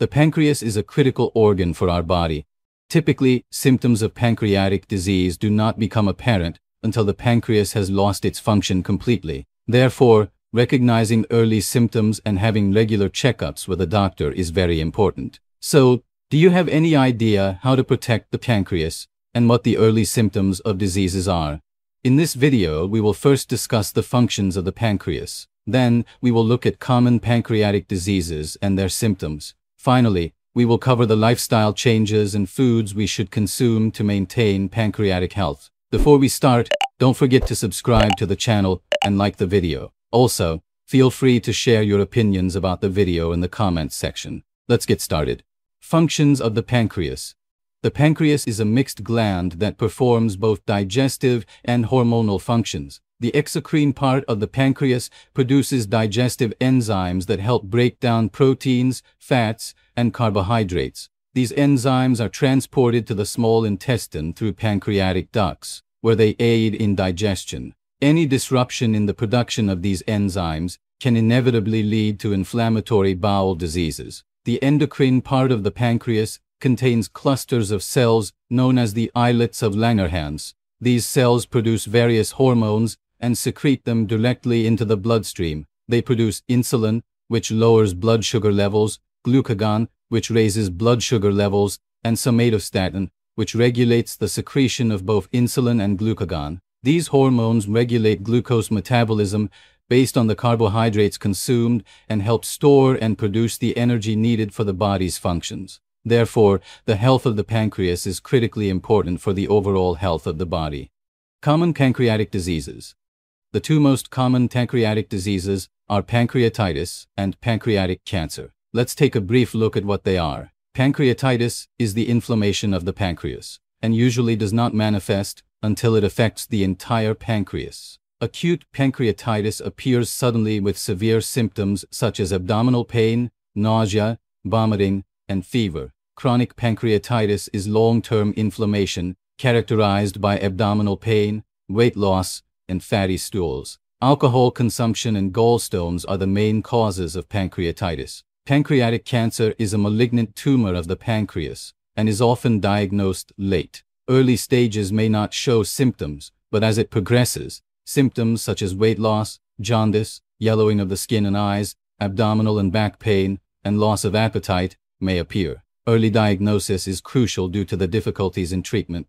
The pancreas is a critical organ for our body. Typically, symptoms of pancreatic disease do not become apparent until the pancreas has lost its function completely. Therefore, recognizing early symptoms and having regular checkups with a doctor is very important. So, do you have any idea how to protect the pancreas and what the early symptoms of diseases are? In this video, we will first discuss the functions of the pancreas. Then, we will look at common pancreatic diseases and their symptoms. Finally, we will cover the lifestyle changes and foods we should consume to maintain pancreatic health. Before we start, don't forget to subscribe to the channel and like the video. Also, feel free to share your opinions about the video in the comments section. Let's get started. Functions of the pancreas. The pancreas is a mixed gland that performs both digestive and hormonal functions. The exocrine part of the pancreas produces digestive enzymes that help break down proteins, fats, and carbohydrates. These enzymes are transported to the small intestine through pancreatic ducts, where they aid in digestion. Any disruption in the production of these enzymes can inevitably lead to inflammatory bowel diseases. The endocrine part of the pancreas contains clusters of cells known as the islets of Langerhans. These cells produce various hormones and secrete them directly into the bloodstream. They produce insulin, which lowers blood sugar levels, glucagon, which raises blood sugar levels, and somatostatin, which regulates the secretion of both insulin and glucagon. These hormones regulate glucose metabolism based on the carbohydrates consumed and help store and produce the energy needed for the body's functions. Therefore, the health of the pancreas is critically important for the overall health of the body. Common pancreatic diseases. The two most common pancreatic diseases are pancreatitis and pancreatic cancer. Let's take a brief look at what they are. Pancreatitis is the inflammation of the pancreas and usually does not manifest until it affects the entire pancreas. Acute pancreatitis appears suddenly with severe symptoms such as abdominal pain, nausea, vomiting, and fever. Chronic pancreatitis is long-term inflammation characterized by abdominal pain, weight loss, and fatty stools. Alcohol consumption and gallstones are the main causes of pancreatitis. Pancreatic cancer is a malignant tumor of the pancreas and is often diagnosed late. Early stages may not show symptoms, but as it progresses, symptoms such as weight loss, jaundice, yellowing of the skin and eyes, abdominal and back pain, and loss of appetite may appear. Early diagnosis is crucial due to the difficulties in treatment.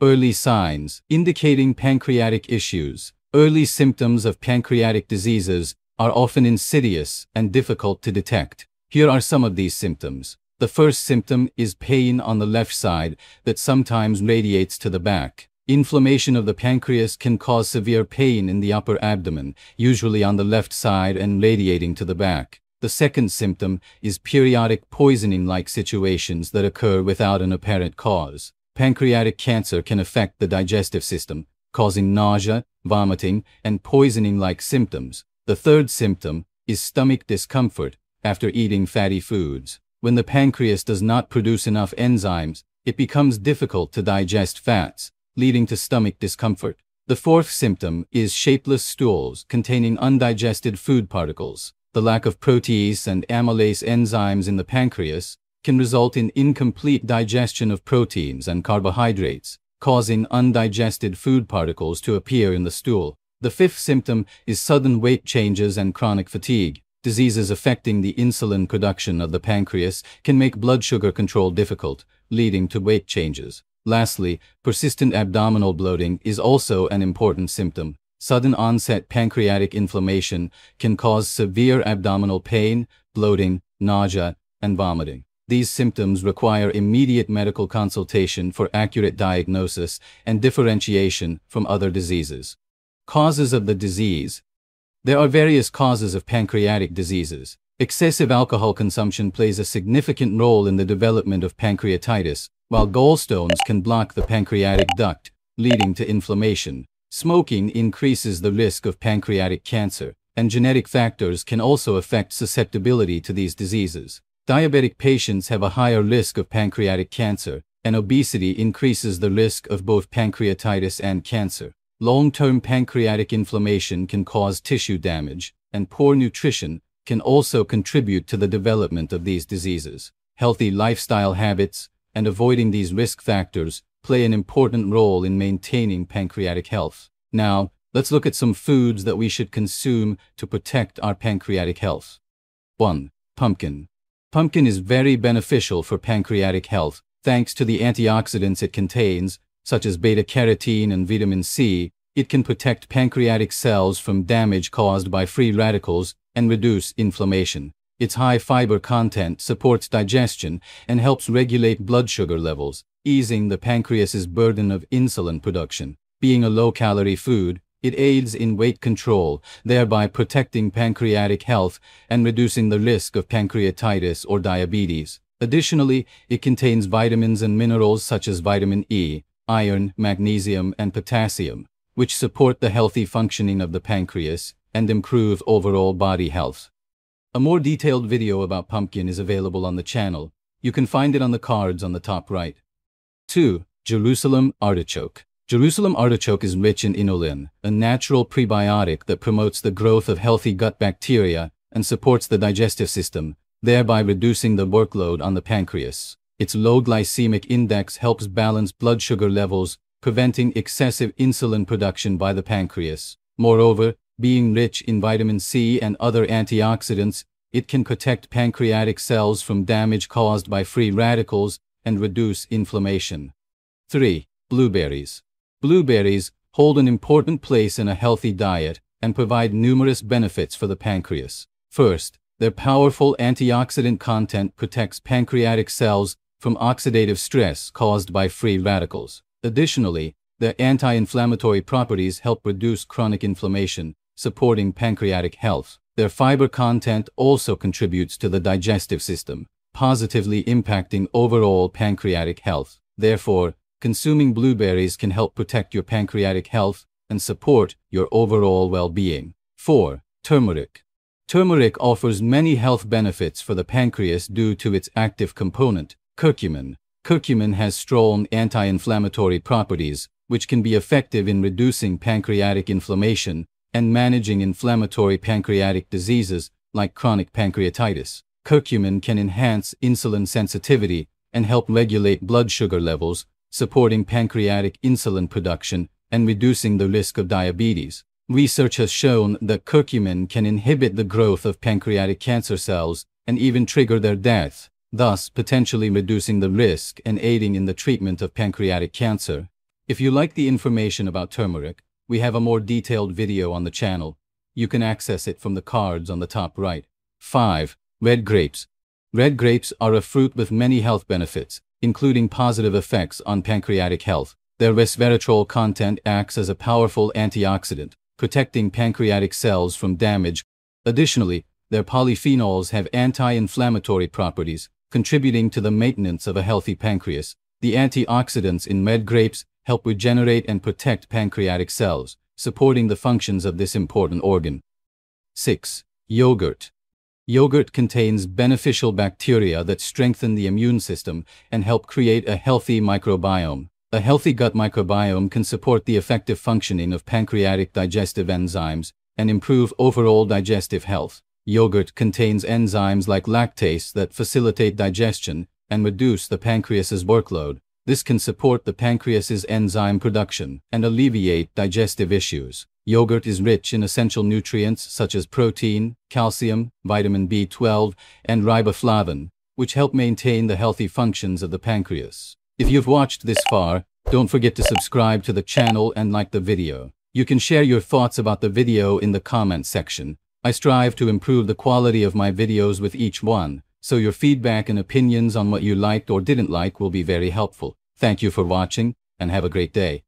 Early signs indicating pancreatic issues. Early symptoms of pancreatic diseases are often insidious and difficult to detect. Here are some of these symptoms. The first symptom is pain on the left side that sometimes radiates to the back. Inflammation of the pancreas can cause severe pain in the upper abdomen, usually on the left side and radiating to the back. The second symptom is periodic poisoning-like situations that occur without an apparent cause. Pancreatic cancer can affect the digestive system, causing nausea, vomiting, and poisoning-like symptoms. The third symptom is stomach discomfort after eating fatty foods. When the pancreas does not produce enough enzymes, it becomes difficult to digest fats, leading to stomach discomfort. The fourth symptom is shapeless stools containing undigested food particles. The lack of protease and amylase enzymes in the pancreas can result in incomplete digestion of proteins and carbohydrates, causing undigested food particles to appear in the stool. The fifth symptom is sudden weight changes and chronic fatigue. Diseases affecting the insulin production of the pancreas can make blood sugar control difficult, leading to weight changes. Lastly, persistent abdominal bloating is also an important symptom. Sudden onset pancreatic inflammation can cause severe abdominal pain, bloating, nausea, and vomiting. These symptoms require immediate medical consultation for accurate diagnosis and differentiation from other diseases. Causes of the disease. There are various causes of pancreatic diseases. Excessive alcohol consumption plays a significant role in the development of pancreatitis, while gallstones can block the pancreatic duct, leading to inflammation. Smoking increases the risk of pancreatic cancer, and genetic factors can also affect susceptibility to these diseases. Diabetic patients have a higher risk of pancreatic cancer, and obesity increases the risk of both pancreatitis and cancer. Long-term pancreatic inflammation can cause tissue damage, and poor nutrition can also contribute to the development of these diseases. healthy lifestyle habits, and avoiding these risk factors play an important role in maintaining pancreatic health. Now, let's look at some foods that we should consume to protect our pancreatic health. 1. Pumpkin. Pumpkin is very beneficial for pancreatic health thanks to the antioxidants it contains, such as beta-carotene and vitamin C, it can protect pancreatic cells from damage caused by free radicals and reduce inflammation. Its high fiber content supports digestion and helps regulate blood sugar levels, easing the pancreas's burden of insulin production. Being a low-calorie food, it aids in weight control, thereby protecting pancreatic health and reducing the risk of pancreatitis or diabetes. Additionally, it contains vitamins and minerals such as vitamin E, iron, magnesium, and potassium, which support the healthy functioning of the pancreas and improve overall body health. A more detailed video about pumpkin is available on the channel. You can find it on the cards on the top right. 2. Jerusalem Artichoke Jerusalem artichoke is rich in inulin, a natural prebiotic that promotes the growth of healthy gut bacteria and supports the digestive system, thereby reducing the workload on the pancreas. Its low glycemic index helps balance blood sugar levels preventing excessive insulin production by the pancreas. Moreover, being rich in vitamin C and other antioxidants, it can protect pancreatic cells from damage caused by free radicals and reduce inflammation. 3. Blueberries. Blueberries hold an important place in a healthy diet and provide numerous benefits for the pancreas. First, their powerful antioxidant content protects pancreatic cells from oxidative stress caused by free radicals. Additionally, their anti-inflammatory properties help reduce chronic inflammation, supporting pancreatic health. Their fiber content also contributes to the digestive system, positively impacting overall pancreatic health. Therefore, consuming blueberries can help protect your pancreatic health and support your overall well-being. 4. Turmeric. Turmeric offers many health benefits for the pancreas due to its active component, curcumin, Curcumin has strong anti-inflammatory properties, which can be effective in reducing pancreatic inflammation and managing inflammatory pancreatic diseases like chronic pancreatitis. Curcumin can enhance insulin sensitivity and help regulate blood sugar levels, supporting pancreatic insulin production and reducing the risk of diabetes. Research has shown that curcumin can inhibit the growth of pancreatic cancer cells and even trigger their death thus potentially reducing the risk and aiding in the treatment of pancreatic cancer. If you like the information about turmeric, we have a more detailed video on the channel. You can access it from the cards on the top right. 5. Red grapes. Red grapes are a fruit with many health benefits, including positive effects on pancreatic health. Their resveratrol content acts as a powerful antioxidant, protecting pancreatic cells from damage. Additionally, their polyphenols have anti-inflammatory properties, contributing to the maintenance of a healthy pancreas. The antioxidants in red grapes help regenerate and protect pancreatic cells, supporting the functions of this important organ. 6. Yogurt. Yogurt contains beneficial bacteria that strengthen the immune system and help create a healthy microbiome. A healthy gut microbiome can support the effective functioning of pancreatic digestive enzymes and improve overall digestive health. Yogurt contains enzymes like lactase that facilitate digestion and reduce the pancreas's workload. This can support the pancreas's enzyme production and alleviate digestive issues. Yogurt is rich in essential nutrients such as protein, calcium, vitamin B12, and riboflavin, which help maintain the healthy functions of the pancreas. If you've watched this far, don't forget to subscribe to the channel and like the video. You can share your thoughts about the video in the comment section. I strive to improve the quality of my videos with each one, so your feedback and opinions on what you liked or didn't like will be very helpful. Thank you for watching, and have a great day.